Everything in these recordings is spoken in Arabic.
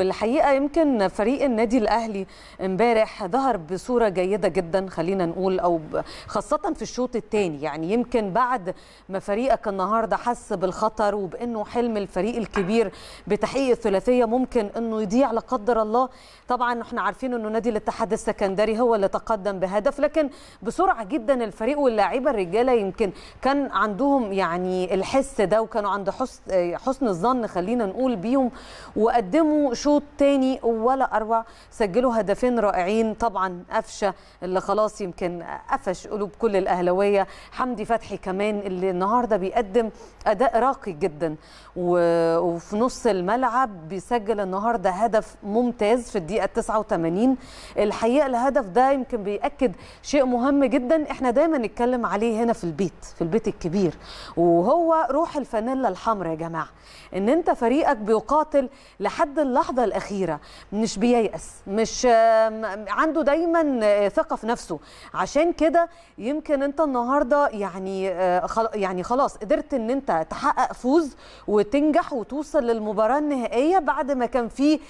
الحقيقة يمكن فريق النادي الأهلي امبارح ظهر بصورة جيدة جدا خلينا نقول أو خاصة في الشوط الثاني يعني يمكن بعد ما فريقك النهارده حس بالخطر وبإنه حلم الفريق الكبير بتحقيق الثلاثية ممكن إنه يضيع لا قدر الله. طبعا إحنا عارفين إنه نادي الاتحاد السكندري هو اللي تقدم بهدف لكن بسرعة جدا الفريق واللاعيبة الرجالة يمكن كان عندهم يعني الحس ده وكانوا عند حسن حسن الظن خلينا نقول بيهم وقدموا شوط تاني ولا أروع. سجلوا هدفين رائعين. طبعا قفشة اللي خلاص يمكن قفش قلوب كل الأهلاوية. حمدي فتحي كمان اللي النهارده بيقدم أداء راقي جدا. وفي نص الملعب بيسجل النهارده هدف ممتاز في الدقيقة 89 الحقيقة الهدف ده يمكن بيأكد شيء مهم جدا. إحنا دايما نتكلم عليه هنا في البيت في البيت الكبير. وهو روح الفانيلا الحمراء يا جماعة. إن أنت فريقك بيقاتل لحد اللحظة الأخيرة. مش بييأس مش عنده دايما ثقة في نفسه. عشان كده يمكن أنت النهارده يعني يعني خلاص قدرت إن أنت تحقق فوز وتنجح وتوصل للمباراة النهائية بعد ما كان في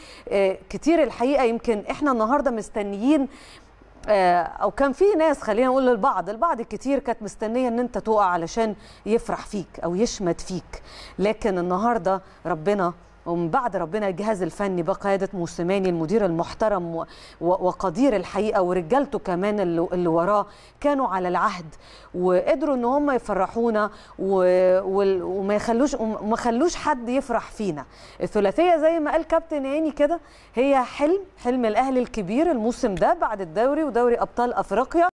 كتير الحقيقة يمكن إحنا النهارده مستنيين أو كان في ناس خلينا نقول للبعض البعض الكتير كانت مستنية إن أنت تقع علشان يفرح فيك أو يشمت فيك. لكن النهارده ربنا ومن بعد ربنا الجهاز الفني بقيادة موسيماني المدير المحترم وقدير الحقيقة ورجالته كمان اللي, وراه كانوا على العهد وقدروا إن هم يفرحونا وما يخلوش وما خلوش حد يفرح فينا. الثلاثية زي ما قال كابتن هاني كده هي حلم حلم الأهلي الكبير الموسم ده بعد الدوري ودوري أبطال أفريقيا.